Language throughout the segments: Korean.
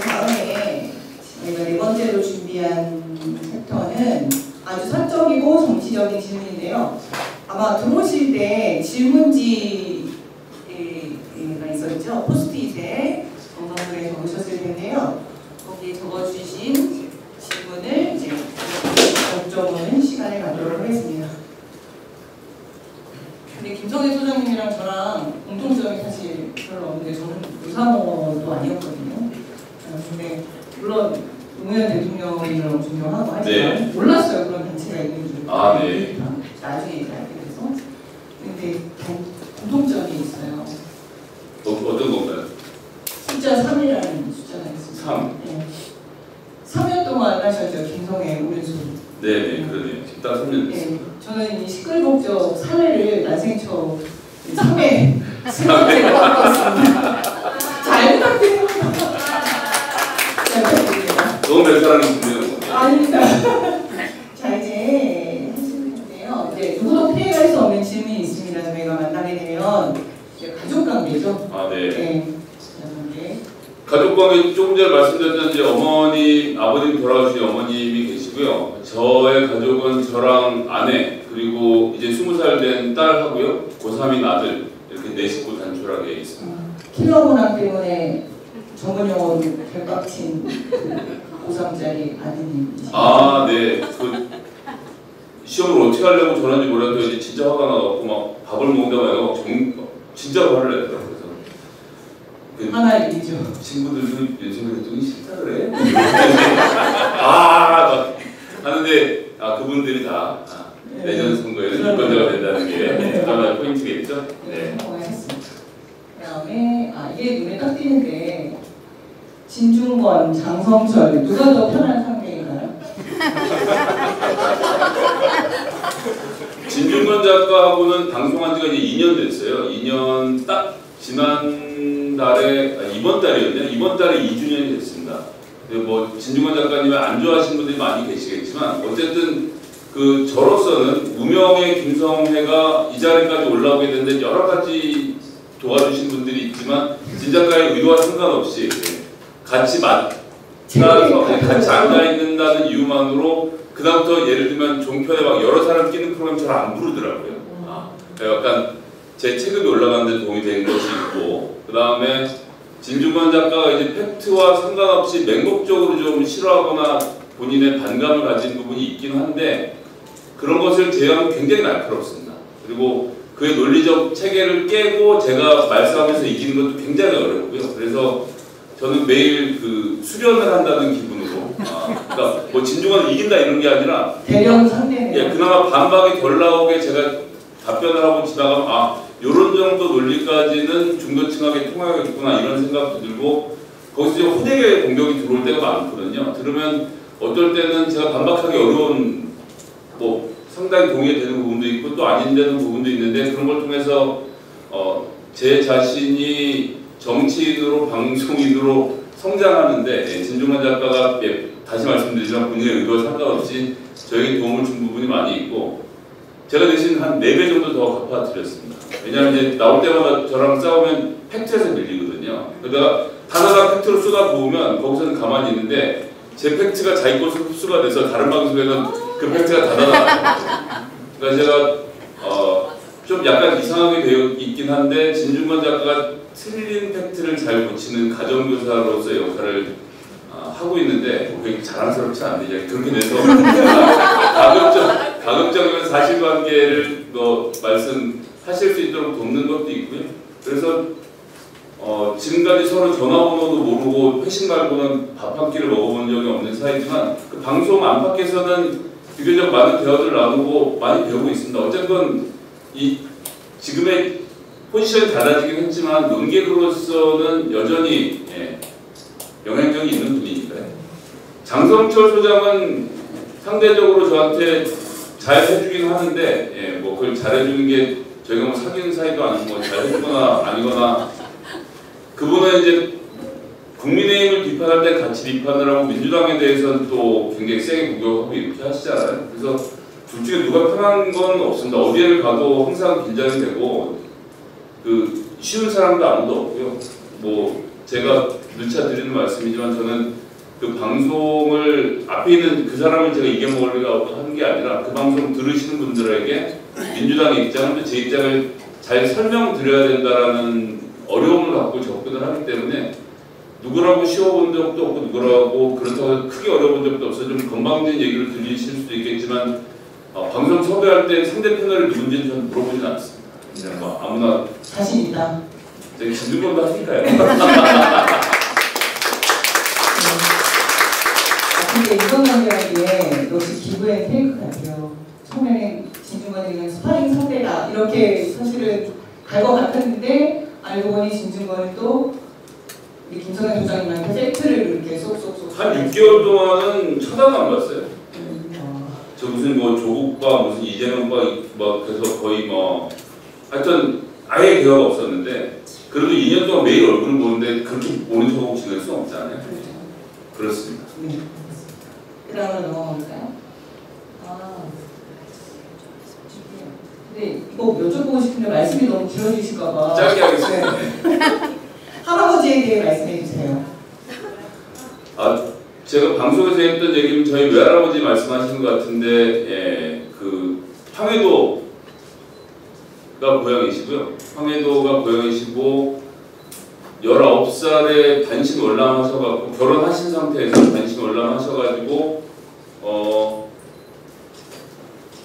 그 다음에 저희가 네 번째로 준비한 챕터는 아주 사적이고 정치적인 질문인데요. 아마 들어오실 때 질문지가 있었죠. 포스트잇에 정성물에 적으셨을 텐데요. 거기에 적어주신 질문을 이제 여쭤보는 시간을 갖도록 하겠습니다. 근데 김성애 소장님이랑 저랑 공통점이 사실 별로 없는데 저는 유사모도 아니었거든요. 물론 노무현 대통령을 너무 존경하고 하지만 네. 몰랐어요 그런 단체가 있는 줄. 아, 네. 나중에 알게 돼서. 근데 공- 공통점이 있어요. 어, 어떤 건가요? 숫자 3이라는 숫자가 있습니다. 삼. 네. 3년 동안 하셨죠 김성애 오른손. 네네 그러네요. 13, 3년 네, 됐습니다. 저는 이 시끌벅적 사회를 난생 처음 3회 스마트를 갖고 왔습니다. 잘 부탁드립니다. 잘 부탁드립니다. 너무 몇 사람이 준비하는 건데. 아닙니다. 자 이제 하시는 건데요. 이제 누구도 피해갈 수 없는 질문이 있습니다. 저희가 만나게 되면 이제 가족 관계죠. 아 네. 네. 가족 관계. 조금 전에 말씀드렸던 이제 어머니, 아버님 돌아가신 어머님이 계시고요. 저의 가족은 저랑 아내 그리고 이제 20살 된 딸하고요. 고3인 아들 이렇게 네 식구 단촐하게 있습니다. 어, 킬러 문학 때문에 전문 용어로 결박친 그 고3짜리 아드님이시죠. 아, 네. 그 시험을 어떻게 하려고 저런지 이제 진짜 화가 나갖고 막 밥을 막 정, 진짜 화를 냈더라고요. 그 하나의 일이죠. 친구들도 요즘에 그랬더니 싫다 그래? 아, 막 하는데 아 그분들이 다 아, 내년 선거에는 유권자가 된다는 게 하나의 포인트겠죠? 네, 네. 그다음에 아 이게 눈에 딱 띄는데 진중권, 장성철 누가 더 편한 상대인가요? 진중권 작가하고는 방송한 지가 이제 2년 됐어요. 2년 딱 지난 달에 아, 이번 달이었냐? 이번 달에 2주년이 됐습니다. 근데 뭐 진중권 작가님을 안 좋아하시는 분들이 많이 계시겠지만 어쨌든 그 저로서는 무명의 김성회가 이 자리까지 올라오게 됐는데 여러 가지 도와주신 분들이 있지만 진 작가의 의도와 상관없이 같이 만나서 같이 앉아 있는다는 이유만으로 그다음부터 예를 들면 종편에 막 여러 사람 끼는 프로그램 잘 안 부르더라고요. 아, 약간 제 체급이 올라가는 데 도움이 된 것이 있고 그 다음에 진중권 작가가 이제 팩트와 상관없이 맹목적으로 좀 싫어하거나 본인의 반감을 가진 부분이 있긴 한데 그런 것을 제어하면 굉장히 날카롭습니다. 그리고 그의 논리적 체계를 깨고 제가 말싸움에서 이기는 것도 굉장히 어렵고요. 그래서 저는 매일 그 수련을 한다는 기분으로 아, 그러니까 뭐 진중권을 이긴다 이런 게 아니라 대령 상대네요. 예, 그나마 반박이 덜 나오게 제가 답변을 하고 지나가면 아 요런 정도 논리까지는 중도층하게 통하겠구나 이런 생각도 들고 거기서 호되게 공격이 들어올 때가 많거든요. 들으면 어떨 때는 제가 반박하기 어려운 뭐 상당히 동의되는 부분도 있고 또 아닌되는 부분도 있는데 그런 걸 통해서 어, 제 자신이 정치인으로 방송인으로 성장하는데 예, 진중환 작가가 예, 다시 말씀드리지만 본인의 의도와 상관없이 저에게 도움을 준 부분이 많이 있고 제가 대신 한 4배 정도 더 갚아드렸습니다. 왜냐하면 이제 나올 때마다 저랑 싸우면 팩트에서 밀리거든요. 그러다가 하나가 팩트로 쏟아부으면 거기서는 가만히 있는데 제 팩트가 자기 것으로 흡수가 돼서 다른 방송에는 그 팩트가 닫아나가요. 그러니까 제가 어, 좀 약간 이상하게 되어 있긴 한데 진중권 작가가 틀린 팩트를 잘 고치는 가정교사로서의 역할을 아, 하고 있는데 뭐 그게 자랑스럽지 않네요. 그렇게 돼서 가급적 가급적이면 사실관계를 뭐 말씀하실 수 있도록 돕는 것도 있고요. 그래서 어, 지금까지 서로 전화번호도 모르고 회식 말고는 밥 한 끼를 먹어본 적이 없는 사이지만 그 방송 안팎에서는 비교적 많은 대화를 나누고 많이 배우고 있습니다. 어쨌건 이 지금의 포지션이 달라지긴 했지만 논객으로서는 여전히 예, 영향력이 있는 분이니까요. 장성철 소장은 상대적으로 저한테 잘 해주긴 하는데 예, 뭐 그걸 잘해주는 게 저희가 뭐 사귀는 사이도 아니고 뭐 잘해주거나 아니거나 그분은 이제 국민의힘을 비판할 때 같이 비판을 하고 민주당에 대해서는 또 굉장히 세게 공격하고 이렇게 하시잖아요. 그래서 둘 중에 누가 편한 건 없습니다. 어디를 가도 항상 긴장이 되고 그 쉬운 사람도 아무도 없고요. 뭐 제가 누차 드리는 말씀이지만 저는 그 방송을 앞에 있는 그 사람을 제가 이겨먹으려고 하는 게 아니라 그 방송 들으시는 분들에게 민주당의 입장은 제 입장을 잘 설명드려야 된다라는 어려움을 갖고 접근을 하기 때문에 누구라고 쉬워본 적도 없고 누구라고 그렇다고 크게 어려운 적도 없어 좀 건방진 얘기를 들리실 수도 있겠지만 어, 방송 섭외할 때 상대 패널이 누군지는 저는 물어보진 않습니다. 그냥 뭐 아무나 자신 있다. 힘든 건도 하니까요. 아, 근데 이번 관계라기에 역시 기부의 페이크 같아요. 처음에는 진중권이 그냥 스파링 상대다 이렇게 사실은 갈 것 같았는데 알고 보니 진중권이 또 우리 김성회 소장님한테 팩트를 이렇게 쏙쏙쏙 한 6개월 동안은 쳐다도 안 봤어요. 어, 저 무슨 뭐 조국과 무슨 이재명과 막 그래서 거의 뭐 하여튼 아예 대화가 없었는데 그래도 2년 동안 매일 얼굴을 보는데 그렇게 모른 척하고 지낼 수는 없잖아요. 그렇죠. 그렇습니다. 네. 그다음으로 넘어갈까요? 아, 이거 여쭤보고 싶은데 말씀이 너무 길어지실까봐 짧게 하겠습니다. 할아버지에 대해 말씀해 주세요. 아 제가 방송에서 했던 얘기는 저희 외할아버지 말씀하시는 것 같은데 예, 그 황해도가 고향이시고요. 황해도가 고향이시고 19살에 단신 월남하셔갖고 결혼하신 상태에서 단신 월남하셔가지고 어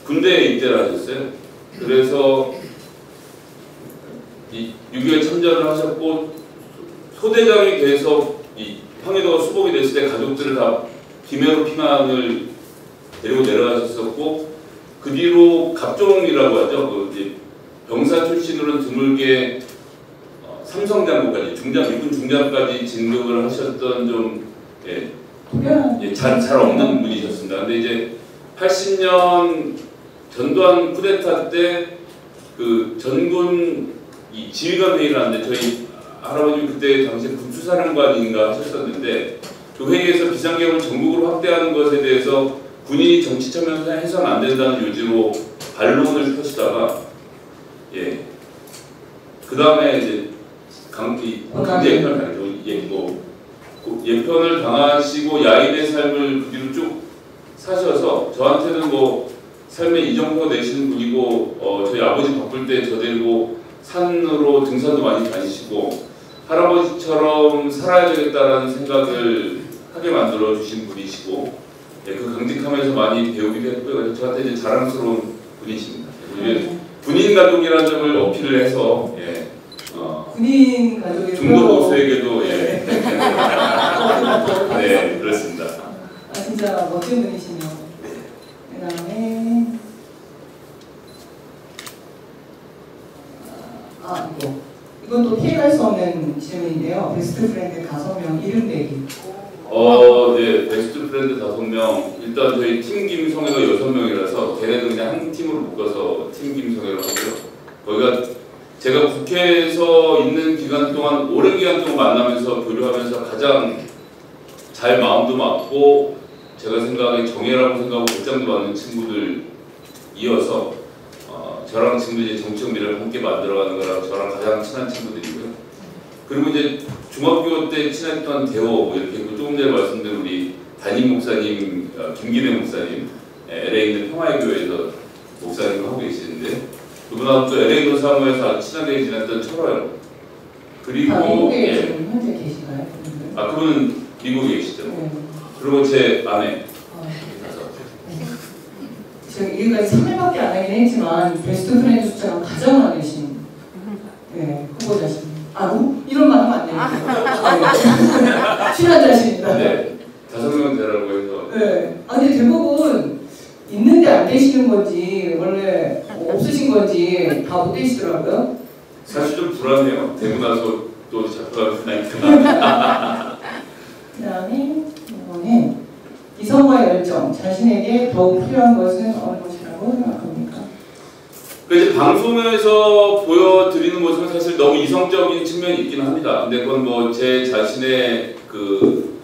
군대에 입대를 하셨어요. 그래서 이 6.25에 참전을 하셨고 소대장이 돼서 이 황해도가 수복이 됐을 때 가족들을 다 김해로 피난을 데리고 내려가셨었고 그 뒤로 갑종이라고 하죠. 그 병사 출신으로는 드물게 어, 삼성장군까지 중장 육군 중장까지 진급을 하셨던 좀 예, 예, 잘, 잘 없는 분이셨습니다. 근데 이제 80년 전두환 쿠데타 때 그 전군 이 지휘관 회의를 하는데 저희 할아버님 그때 당시 군수사령관인가 하셨었는데 그 회의에서 비상계엄을 전국으로 확대하는 것에 대해서 군인이 정치 참여해서 해서는 안 된다는 요지로 반론을 펴시다가 예. 그 다음에 이제 강, 이, 강제 예편을 당했죠. 예, 뭐, 그 예편을 당하시고 야인의 삶을 그 뒤로 쭉 사셔서 저한테는 뭐 삶의 이정표가 되시는 분이고 어, 저희 아버지 바쁠 때 저 데리고 산으로 등산도 많이 다니시고 할아버지처럼 살아야 되겠다라는 생각을 하게 만들어 주신 분이시고 예, 그 강직함에서 많이 배우기도 했고요. 저한테 이제 자랑스러운 분이십니다. 그리고 군인 가족이라는 점을 어필을 해서 예, 어, 군인 가족의 중도 보수에게도 예, 네 그렇습니다. 아 진짜 멋진 분이시네요. 그다음에 아 이거 또 피해갈 수 없는 질문인데요. best friend 다섯 명 이름 대기. 어, 네, best friend 다섯 명. 일단 저희 팀 김성회가 여섯 명이라서 걔네들 그냥 한 팀으로 묶어서 팀 김성회로 하고요. 거기가 제가 국회에서 있는 기간 동안 오랜 기간 동안 만나면서 교류하면서 가장 잘 마음도 맞고 제가 생각에 정예라고 생각하고 배짱도 맞는 친구들 이어서 어, 저랑 지금 이제 정치적 미래를 함께 만들어가는 거라 저랑 가장 친한 친구들이고요. 그리고 이제 중학교 때 친했던 대호 뭐 이렇게 있고 조금 전에 말씀드린 우리 담임 목사님 어, 김기대 목사님 에, LA 있는 평화의 교회에서 목사님을 하고 계시는데 그분하고 또 LA 도사무에서 친하게 지냈던 철호요. 다 그리고 미국에 예, 현재 계신가요? 아 그분은 미국에 계시죠. 네. 그리고 제 아내 아, 제가 일까지 3일밖에 안 하긴 했지만 best friend 숫자가 가장 많으신 네, 후보자십니다. 아, 우? 이런 말 하면 안. 친한 자신입니다. 네. 네, 다섯 명 되라고 해서 아, 근데 대부분 있는데 안 되시는 건지 원래 없으신 건지 다 못 되시더라고요. 사실 좀 불안해요. 되고 나서 또 잡혀가고 나니까. 그 다음에 이번에 이성과 열정, 자신에게 더욱 필요한 것은 어느 것이라고 생각합니까? 그 이제 방송에서 보여드리는 모습은 사실 너무 이성적인 측면이 있긴 합니다. 근데 그건 뭐 제 자신의 그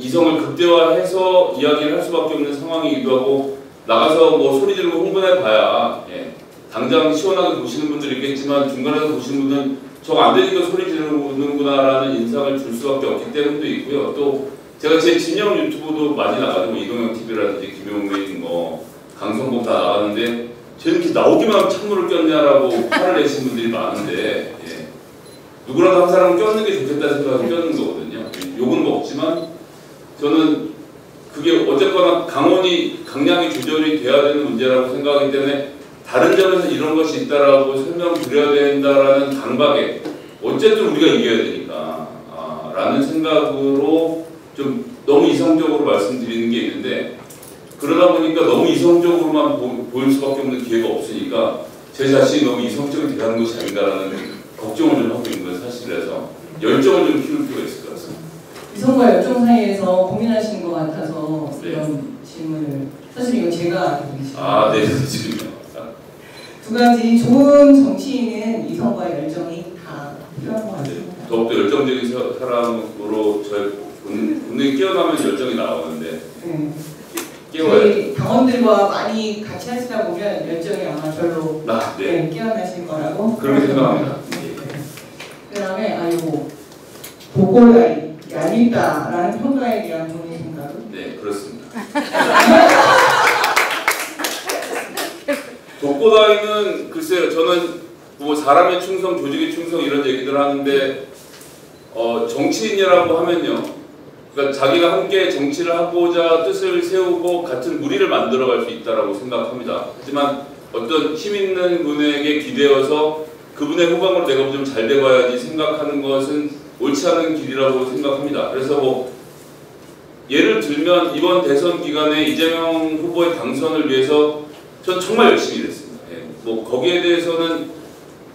이성을 극대화해서 이야기를 할 수밖에 없는 상황이기도 하고 나가서 뭐 소리 지르고 흥분해 봐야 예. 당장 시원하게 보시는 분들이 있겠지만 중간에서 보시는 분들은 저거 안 되니까 소리 지르는구나라는 인상을 줄 수밖에 없기 때문도 있고요. 또 제가 제 진영 유튜브도 많이 나가고 뭐 이동영 TV라든지 김용민 뭐 강성범 다 나가는데 쟤는 이렇게 나오기만 찬물을 꼈냐라고 화를 내신 분들이 많은데 예. 누구라도 한 사람은 꼈는 게 좋겠다는 생각에서 꼈는 거거든요. 욕은 먹지만 저는 그게 어쨌거나 강원이 강량이 조절이 돼야 되는 문제라고 생각하기 때문에 다른 점에서 이런 것이 있다라고 설명드려야 된다라는 강박에 어쨌든 우리가 이겨야 되니까 아, 라는 생각으로 좀 너무 이성적으로 말씀드리는 게 있는데 그러다 보니까 너무 이성적으로만 보, 보일 수밖에 없는 기회가 없으니까 제 자신이 너무 이성적이 돼가는 것이 아닌가라는 걱정을 좀 하고 있는 거예요 사실에서 열정을 좀 키울 필요가 있을 것 같습니다. 이성과 열정 사이에서 고민하시는 것 같아서 네. 이런 질문을 사실 이건 제가 드리는 질문. 아, 네, 지금요. 두 가지 좋은 정치인은 이성과 열정이 다 필요한 것 같습니다. 더욱더 열정적인 사- 사람으로 저희 본- 본능이 깨어나면 열정이 나오는데 네. 저희 당원들과 많이 같이 하시다 보면 열정이 아마 별로 나, 네. 네, 깨어나실 거라고 그렇게 생각합니다. 네. 그다음에 아이고 보고라이 얄밉다라는 평가에 대한 본인 생각은 네, 그렇습니다. 독고다이는 글쎄요, 저는 뭐 사람의 충성, 조직의 충성 이런 얘기들 하는데 어, 정치인이라고 하면요, 그러니까 자기가 함께 정치를 하고자 뜻을 세우고 같은 무리를 만들어갈 수 있다라고 생각합니다. 하지만 어떤 힘 있는 분에게 기대어서 그분의 후방으로 내가 좀 잘 돼봐야지 생각하는 것은 옳지 않은 길이라고 생각합니다. 그래서 뭐 예를 들면 이번 대선 기간에 이재명 후보의 당선을 위해서 전 정말 열심히 일했습니다. 예, 뭐 거기에 대해서는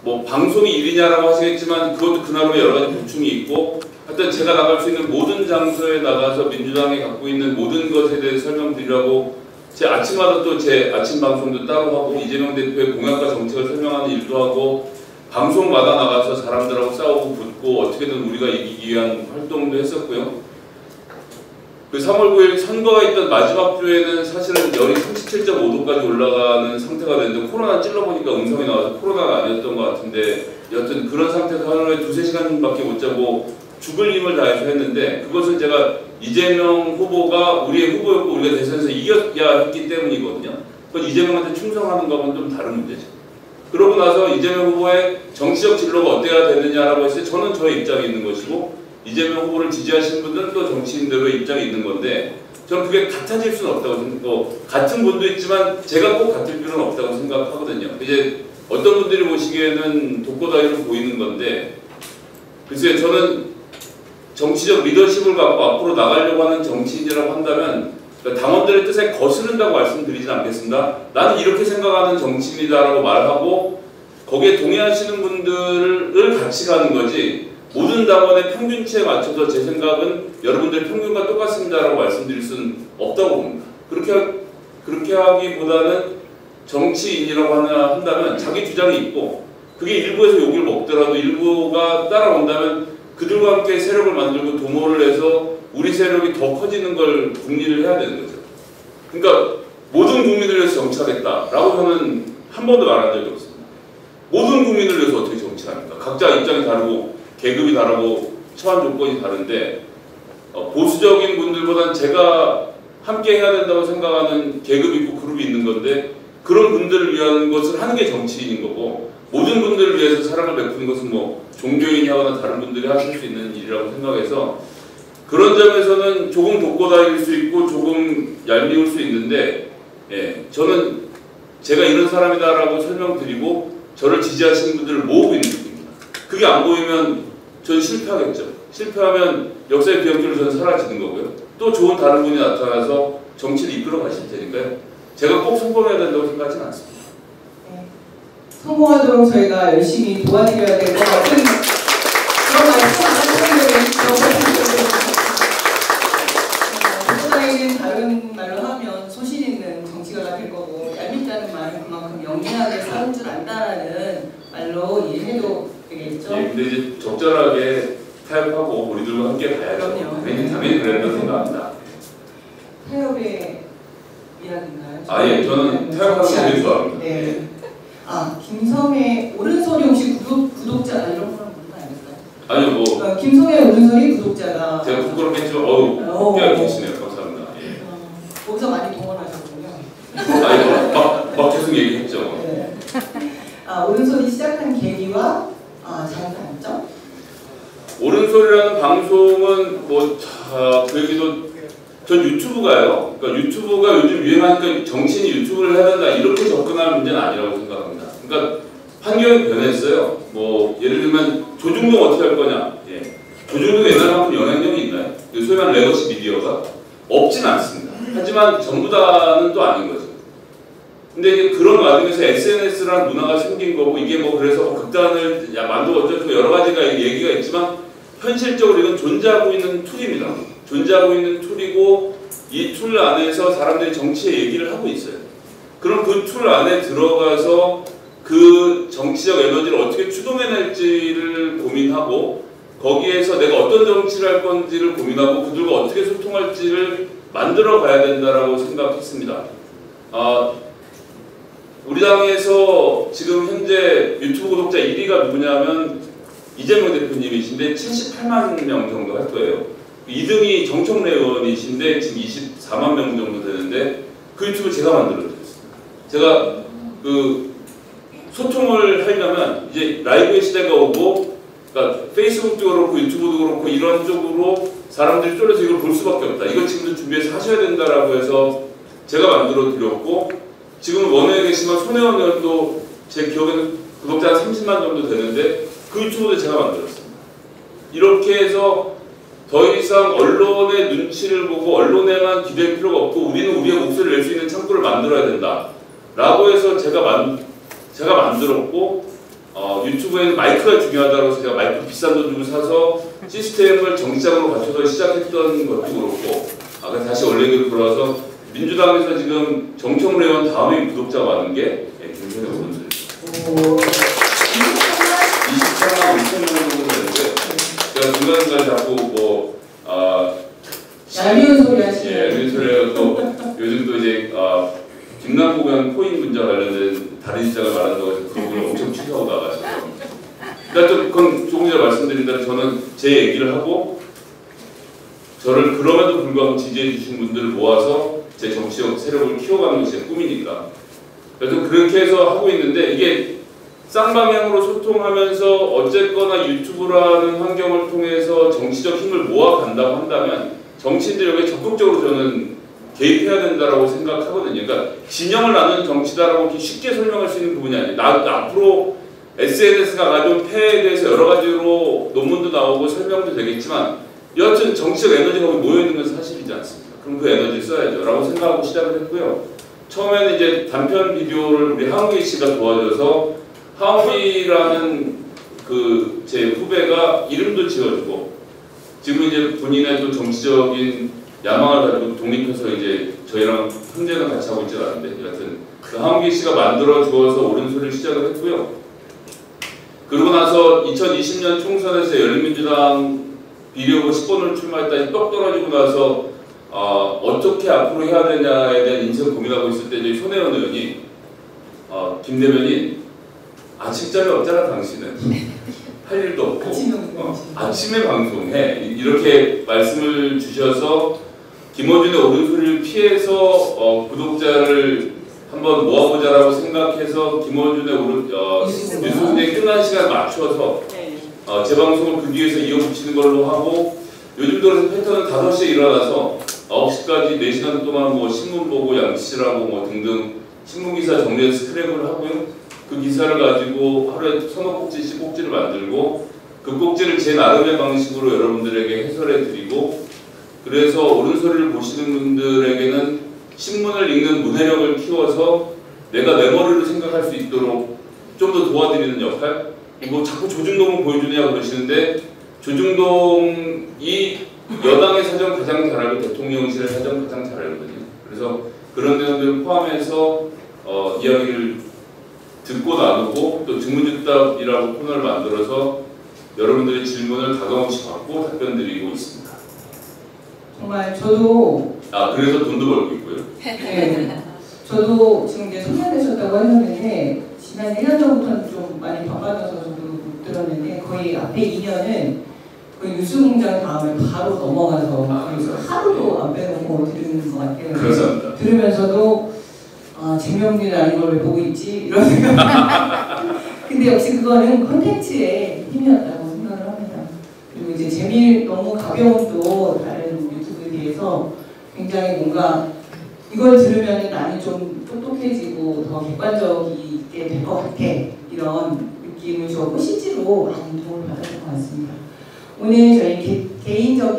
뭐 방송이 일이냐라고 하시겠지만 그것도 그나름의 여러 가지 보충이 있고 하여튼 제가 나갈 수 있는 모든 장소에 나가서 민주당이 갖고 있는 모든 것에 대해서 설명드리려고 제 아침마다 또 제 아침 방송도 따로 하고 이재명 대표의 공약과 정책을 설명하는 일도 하고 방송마다 나가서 사람들하고 싸우고 붙고 어떻게든 우리가 이기기 위한 활동도 했었고요. 그 3월 9일 선거가 있던 마지막 주에는 사실은 열이 37.5도까지 올라가는 상태가 됐는데 코로나 찔러보니까 음성이 나와서 코로나가 아니었던 것 같은데 여튼 그런 상태에서 하루에 두세 시간밖에 못 자고 죽을 힘을 다해서 했는데 그것은 제가 이재명 후보가 우리의 후보였고 우리가 대선에서 이겨야 했기 때문이거든요. 그건 이재명한테 충성하는 거는 좀 다른 문제죠. 그러고 나서 이재명 후보의 정치적 진로가 어때야 되느냐라고 했을 때 저는 저의 입장이 있는 것이고 이재명 후보를 지지하시는 분들은 또 정치인들의 입장이 있는 건데 저는 그게 같아질 수는 없다고 생각하고 같은 분도 있지만 제가 꼭 같을 필요는 없다고 생각하거든요. 이제 어떤 분들이 보시기에는 독고다이로 보이는 건데 글쎄요 저는 정치적 리더십을 갖고 앞으로 나가려고 하는 정치인이라고 한다면 그러니까 당원들의 뜻에 거스른다고 말씀드리진 않겠습니다. 나는 이렇게 생각하는 정치인이다라고 말하고 거기에 동의하시는 분들을 같이 가는 거지 모든 당원의 평균치에 맞춰서 제 생각은 여러분들 평균과 똑같습니다라고 말씀드릴 수는 없다고 봅니다. 그렇게 하- 그렇게 하기보다는 정치인이라고 하나 한다면 자기 주장이 있고 그게 일부에서 욕을 먹더라도 일부가 따라온다면 그들과 함께 세력을 만들고 도모를 해서 우리 세력이 더 커지는 걸 국리를 해야 되는 거죠. 그러니까 모든 국민을 위해서 정치하겠다라고 저는 한 번도 말한 적이 없습니다. 모든 국민을 위해서 어떻게 정치합니까? 각자 입장이 다르고 계급이 다르고 처한 조건이 다른데 어, 보수적인 분들보다는 제가 함께 해야 된다고 생각하는 계급이 있고 그룹이 있는 건데 그런 분들을 위한 것을 하는 게 정치인인 거고 모든 분들을 위해서 사랑을 베푸는 것은 뭐 종교인이 하거나 다른 분들이 하실 수 있는 일이라고 생각해서 그런 점에서는 조금 독고다일 수 있고 조금 얄미울 수 있는데 예, 저는 제가 이런 사람이다라고 설명드리고 저를 지지하시는 분들을 모으고 있는 중입니다. 그게 안 보이면 저는 실패하겠죠. 실패하면 역사의 기억들로 저는 사라지는 거고요. 또 좋은 다른 분이 나타나서 정치를 이끌어 가실 테니까요. 제가 꼭 성공해야 된다고 생각하지는 않습니다. 네. 성공하도록 저희가 열심히 도와드려야 될 것 같은 그런 말씀 하시는 보고다이는 다른 말로 하면 소신 있는 정치가가 될 거고 얄밉다는 말은 그만큼 영리하게 싸울 줄 안다라는 말로 이해해도 되겠죠? 예, 근데 이제 적절하게 타협하고 우리들과 함께 가야죠. 그럼요. 당연히 당연히 그랬다고 생각합니다. 타협의 이야기인가요? 아, 예, 저는 타협하는 거 되게 좋아합니다. 네. 아, 옳은 소리 혹시 구독, 구독자 이런 거는 아니요 뭐 어, 김성애 오른손이 구독자가 제가 부끄럽겠지만 어우 어. 깨알 계시네요. 감사합니다. 예. 어, 거기서 많이 동원하셨군요. 아니 막, 막 계속 얘기했죠. 네. 아, 오른손이 시작한 계기와 아, 장단점? 오른소리라는 방송은 뭐, 자, 그 얘기도 전 유튜브가요. 그러니까 유튜브가 요즘 유행하니까 정치인이 유튜브를 해야 된다 이렇게 접근할 문제는 아니라고 생각합니다. 그러니까 환경이 변했어요. 뭐 예를 들면 조중동 어떻게 할 거냐. 예. 조중동 옛날만큼 영향력이 있나요? 그 소위 말하는 legacy media가 없진 않습니다. 하지만 전부 다는 또 아닌 거죠. 근데 그런 와중에서 SNS라는 문화가 생긴 거고 이게 뭐 그래서 뭐 극단을 야 만들고 어쩌고 여러 가지가 얘기가 있지만 현실적으로 이건 존재하고 있는 tool입니다. 존재하고 있는 tool이고 이 tool 안에서 사람들이 정치의 얘기를 하고 있어요. 그럼 그 툴 안에 들어가서 그 정치적 에너지를 어떻게 추동해낼지를 고민하고 거기에서 내가 어떤 정치를 할 건지를 고민하고 그들과 어떻게 소통할지를 만들어 가야 된다라고 생각했습니다. 아, 우리 당에서 지금 현재 유튜브 구독자 1위가 누구냐면 이재명 대표님이신데 78만 명 정도 할 거예요. 2등이 정청래 의원이신데 지금 24만 명 정도 되는데 그 유튜브 제가 만들어드렸습니다. 제가 그 소통을 하려면 이제 라이브의 시대가 오고 그러니까 페이스북도 그렇고 유튜브도 그렇고 이런 쪽으로 사람들이 쫄려서 이걸 볼 수밖에 없다. 이거 지금도 준비해서 하셔야 된다라고 해서 제가 만들어 드렸고 지금 원외에 계시면 손혜원 의원도 제 기억에는 구독자 한 30만 정도 되는데 그 유튜브도 제가 만들었습니다. 이렇게 해서 더 이상 언론의 눈치를 보고 언론에만 기댈 필요가 없고 우리는 우리의 목소리를 낼 수 있는 창구를 만들어야 된다. 라고 해서 제가 만, 제가 만들었고 어, 유튜브에는 마이크가 중요하다고 해서 제가 마이크 비싼 돈 주고 사서 시스템을 정치적으로 갖춰서 시작했던 것도 그렇고 아, 그래서 다시 원래대로 돌아와서 민주당에서 지금 정청래 의원 다음에 구독자가 많은 게 예, 김선혜 의원들 오. 23만 5천 명 정도 되는데 제가 중간중간 자꾸 뭐 아, 얄미운 소리 예, 하시네요. 민소리가 또 요즘 또 이제 아, 김남국은 코인 문제 관련된 다른 시장을 말한다고 해서 그런 걸 엄청 취소하고 나가셔서 그러니까 좀 그건 조금 전에 말씀드린 대로 저는 제 얘기를 하고 저를 그럼에도 불구하고 지지해 주신 분들을 모아서 제 정치적 세력을 키워가는 것이 제 꿈이니까 그래서 그렇게 해서 하고 있는데 이게 쌍방향으로 소통하면서 어쨌거나 유튜브라는 환경을 통해서 정치적 힘을 모아간다고 한다면 정치인들 여기에 적극적으로 저는 개입해야 된다라고 생각하거든요. 그러니까 진영을 나누는 정치다라고 쉽게 설명할 수 있는 부분이 아니에요. 나, 나 앞으로 SNS가 가져온 폐해에 대해서 여러 가지로 논문도 나오고 설명도 되겠지만 여하튼 정치적 에너지가 모여있는 것은 사실이지 않습니까? 그럼 그 에너지 써야죠. 라고 생각하고 시작을 했고요. 처음에는 이제 단편 비디오를 우리 하은기 씨가 도와줘서 하은기라는 그 제 후배가 이름도 지어주고 지금 이제 본인의 또 정치적인 야망을 가지고 독립해서 이제 저희랑 형제는 같이 하고 있지 않은데 여하튼 그 하은기 씨가 만들어 주어서 소리를 시작을 했고요. 그러고 나서 2020년 총선에서 열린민주당 비례후보 10번을 출마했다니 떡 떨어지고 나서 어, 어떻게 앞으로 해야 되냐에 대한 인생 고민하고 있을 때 저희 손혜원 의원이 어, 김 대변인 아침잠이 없잖아 당신은 할 일도 없고 아침에 어, 아침에 방송해 이렇게 말씀을 주셔서 옳은 소리를 피해서 어, 구독자를 한번 모아보자라고 생각해서 김어준의 옳은 어. 뉴스공장이 끝난 시간 맞춰서 네. 어, 제 방송을 그 뒤에서 이어붙이는 걸로 하고 요즘 들어서 패턴은 5시에 일어나서 9시까지 4시간 동안 뭐 신문 보고 양치질하고 뭐 등등 신문기사 정리해서 스크랩을 하고요. 그 기사를 가지고 하루에 서너 꼭지씩 꼭지를 만들고 그 꼭지를 제 나름의 방식으로 여러분들에게 해설해 드리고 그래서 옳은 소리를 보시는 분들에게는 신문을 읽는 문해력을 키워서 내가 내 머리로 생각할 수 있도록 좀 더 도와드리는 역할 뭐 자꾸 조중동을 보여주냐 그러시는데 조중동이 여당의 사정 가장 잘 알고 대통령실의 사정 가장 잘 알거든요. 그래서 그런 내용들을 포함해서 어, 이야기를 듣고 나누고 또 증문즉답이라고 코너를 만들어서 여러분들의 질문을 가감없이 받고 답변 드리고 있습니다. 정말 저도 아 그래서 돈도 벌고 있고요. 네. 저도 지금 이제 소개되셨다고 하셨는데 지난 1년 전부터는 좀 많이 바빠져서 저도 못 들었는데 거의 앞에 2년은 거의 뉴스공장 다음에 바로 넘어가서 아, 하루도 안 빼놓고 들은 것 같아요. 감사합니다. 들으면서도 아, 재미없는 일 아닌 걸왜 보고 있지? 이런 생각. 근데 역시 그거는 콘텐츠의 힘이었다고 생각을 합니다. 그리고 이제 재미 너무 가벼운 또 다른 유튜브에 비해서 굉장히 뭔가 이걸 들으면 나는 좀 똑똑해지고 더 객관적이게 될 것 같아 이런 느낌을 주었고 실제로 많은 도움을 받았던 것 같습니다. 오늘 저희 개, 개인적인